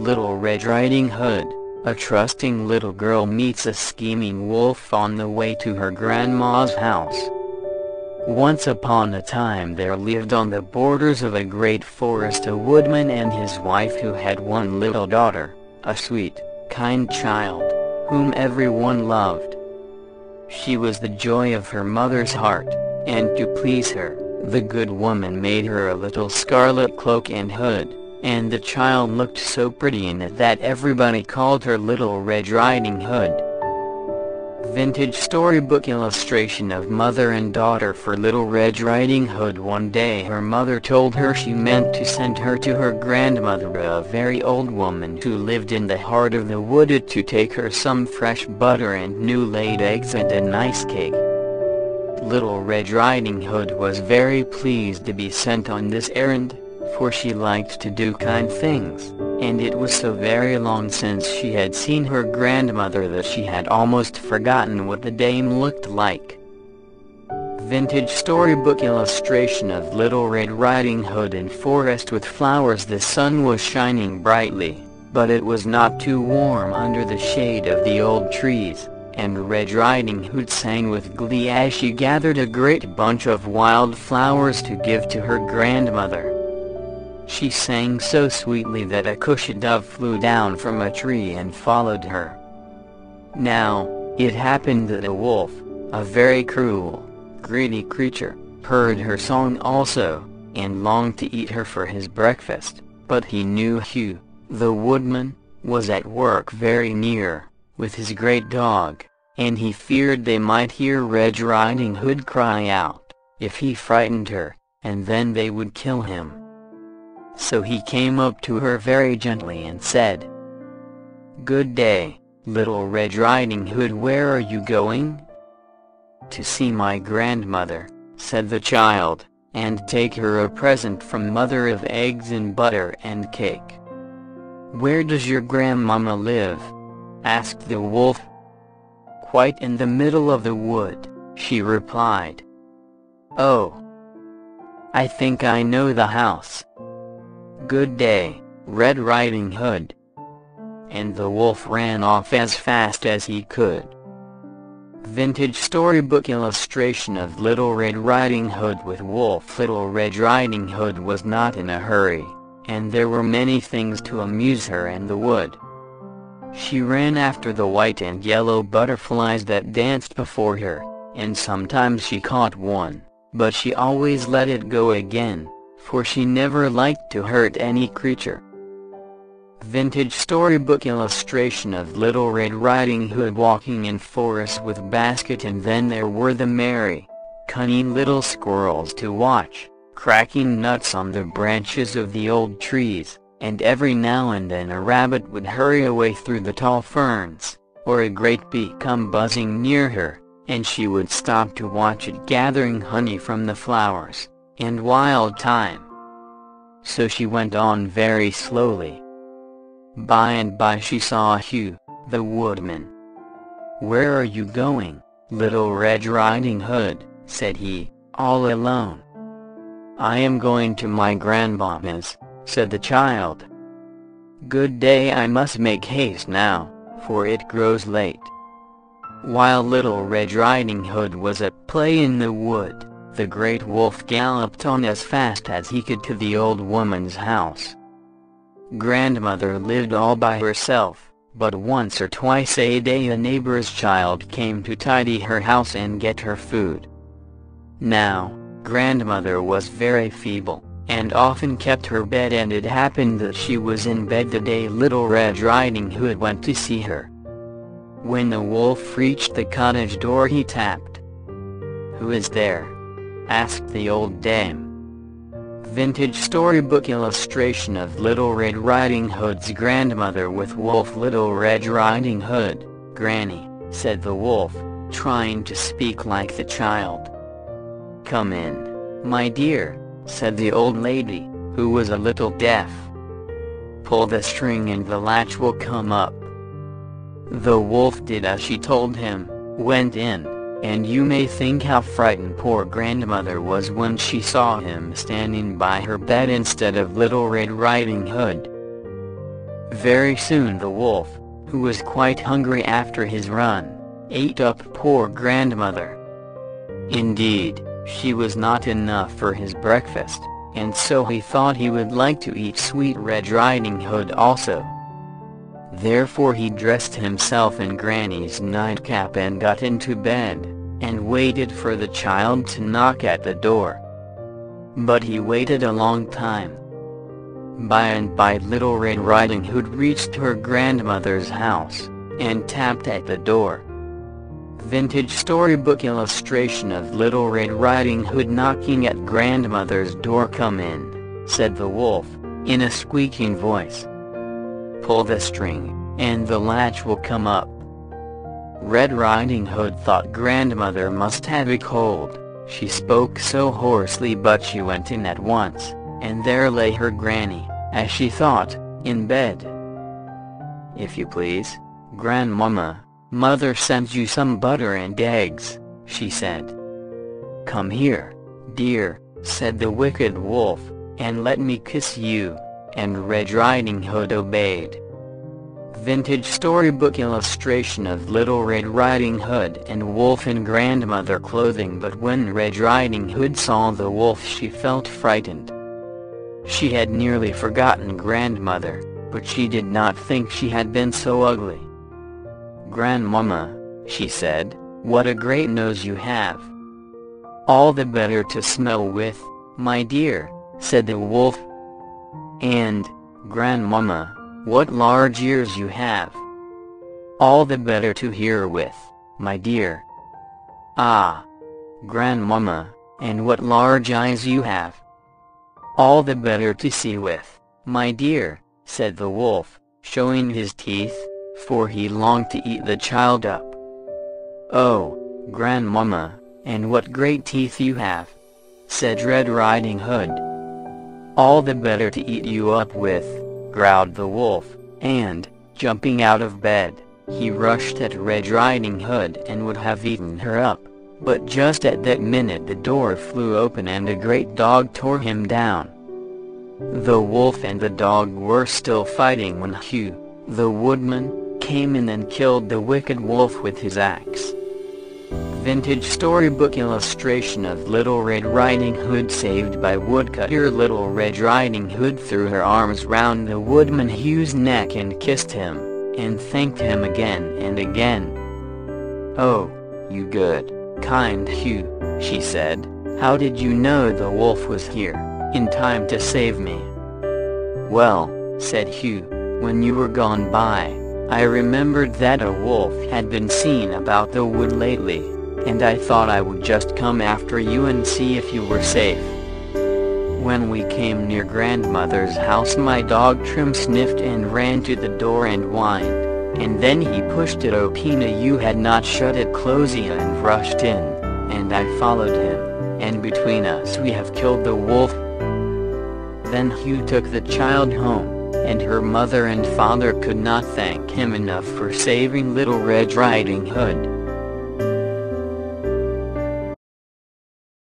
Little Red Riding Hood, a trusting little girl meets a scheming wolf on the way to her grandma's house. Once upon a time there lived on the borders of a great forest a woodman and his wife who had one little daughter, a sweet, kind child, whom everyone loved. She was the joy of her mother's heart, and to please her, the good woman made her a little scarlet cloak and hood, and the child looked so pretty in it that everybody called her Little Red Riding Hood. Vintage storybook illustration of mother and daughter for Little Red Riding Hood One day her mother told her she meant to send her to her grandmother a very old woman who lived in the heart of the wood to take her some fresh butter and new laid eggs and a nice cake. Little Red Riding Hood was very pleased to be sent on this errand, for she liked to do kind things, and it was so very long since she had seen her grandmother that she had almost forgotten what the dame looked like. Vintage storybook illustration of Little Red Riding Hood in forest with flowers The sun was shining brightly, but it was not too warm under the shade of the old trees, and Red Riding Hood sang with glee as she gathered a great bunch of wild flowers to give to her grandmother. She sang so sweetly that a cushat dove flew down from a tree and followed her. Now, it happened that a wolf, a very cruel, greedy creature, heard her song also, and longed to eat her for his breakfast, but he knew Hugh, the woodman, was at work very near, with his great dog, and he feared they might hear Red Riding Hood cry out, if he frightened her, and then they would kill him. So he came up to her very gently and said, Good day, little Red Riding Hood where are you going? To see my grandmother, said the child, and take her a present from mother of eggs and butter and cake. Where does your grandmama live? asked the wolf. Quite in the middle of the wood, she replied. Oh. I think I know the house. Good day, Red Riding Hood. And the wolf ran off as fast as he could. Vintage storybook illustration of Little Red Riding Hood with Wolf Little Red Riding Hood was not in a hurry, and there were many things to amuse her in the wood. She ran after the white and yellow butterflies that danced before her, and sometimes she caught one, but she always let it go again for she never liked to hurt any creature. Vintage storybook illustration of Little Red Riding Hood walking in forest with basket and then there were the merry, cunning little squirrels to watch, cracking nuts on the branches of the old trees, and every now and then a rabbit would hurry away through the tall ferns, or a great bee come buzzing near her, and she would stop to watch it gathering honey from the flowers and wild thyme. So she went on very slowly. By and by she saw Hugh, the woodman. Where are you going, little Red Riding Hood, said he, all alone. I am going to my grandmama's, said the child. Good day I must make haste now, for it grows late. While little Red Riding Hood was at play in the wood, the great wolf galloped on as fast as he could to the old woman's house. Grandmother lived all by herself, but once or twice a day a neighbor's child came to tidy her house and get her food. Now, grandmother was very feeble, and often kept her bed and it happened that she was in bed the day Little Red Riding Hood went to see her. When the wolf reached the cottage door he tapped. Who is there? Asked the old dame. Vintage storybook illustration of Little Red Riding Hood's grandmother with Wolf Little Red Riding Hood, Granny, said the wolf, trying to speak like the child. Come in, my dear, said the old lady, who was a little deaf. Pull the string and the latch will come up. The wolf did as she told him, went in, and you may think how frightened poor grandmother was when she saw him standing by her bed instead of Little Red Riding Hood. Very soon the wolf, who was quite hungry after his run, ate up poor grandmother. Indeed, she was not enough for his breakfast, and so he thought he would like to eat sweet Red Riding Hood also. Therefore he dressed himself in Granny's nightcap and got into bed, and waited for the child to knock at the door. But he waited a long time. By and by Little Red Riding Hood reached her grandmother's house, and tapped at the door. Vintage storybook illustration of Little Red Riding Hood knocking at grandmother's door Come in, said the wolf, in a squeaking voice. Pull the string, and the latch will come up. Red Riding Hood thought grandmother must have a cold, she spoke so hoarsely but she went in at once, and there lay her granny, as she thought, in bed. If you please, grandmama, mother sends you some butter and eggs, she said. Come here, dear, said the wicked wolf, and let me kiss you, and Red Riding Hood obeyed vintage storybook illustration of Little Red Riding Hood and Wolf in grandmother clothing but when Red Riding Hood saw the wolf she felt frightened. She had nearly forgotten grandmother, but she did not think she had been so ugly. Grandmama, she said, what a great nose you have. All the better to smell with, my dear, said the wolf. And, Grandmama, what large ears you have. All the better to hear with, my dear. Ah, grandmama, and what large eyes you have. All the better to see with, my dear, said the wolf, showing his teeth, for he longed to eat the child up. Oh, grandmama, and what great teeth you have, said Red Riding Hood. All the better to eat you up with, growled the wolf, and, jumping out of bed, he rushed at Red Riding Hood and would have eaten her up. But just at that minute the door flew open and a great dog tore him down. The wolf and the dog were still fighting when Hugh, the woodman, came in and killed the wicked wolf with his axe vintage storybook illustration of Little Red Riding Hood saved by woodcutter Little Red Riding Hood threw her arms round the woodman Hugh's neck and kissed him, and thanked him again and again. Oh, you good, kind Hugh, she said, how did you know the wolf was here, in time to save me? Well, said Hugh, when you were gone by, I remembered that a wolf had been seen about the wood lately and I thought I would just come after you and see if you were safe. When we came near grandmother's house my dog Trim sniffed and ran to the door and whined, and then he pushed it open you had not shut it closely and rushed in, and I followed him, and between us we have killed the wolf. Then Hugh took the child home, and her mother and father could not thank him enough for saving Little Red Riding Hood.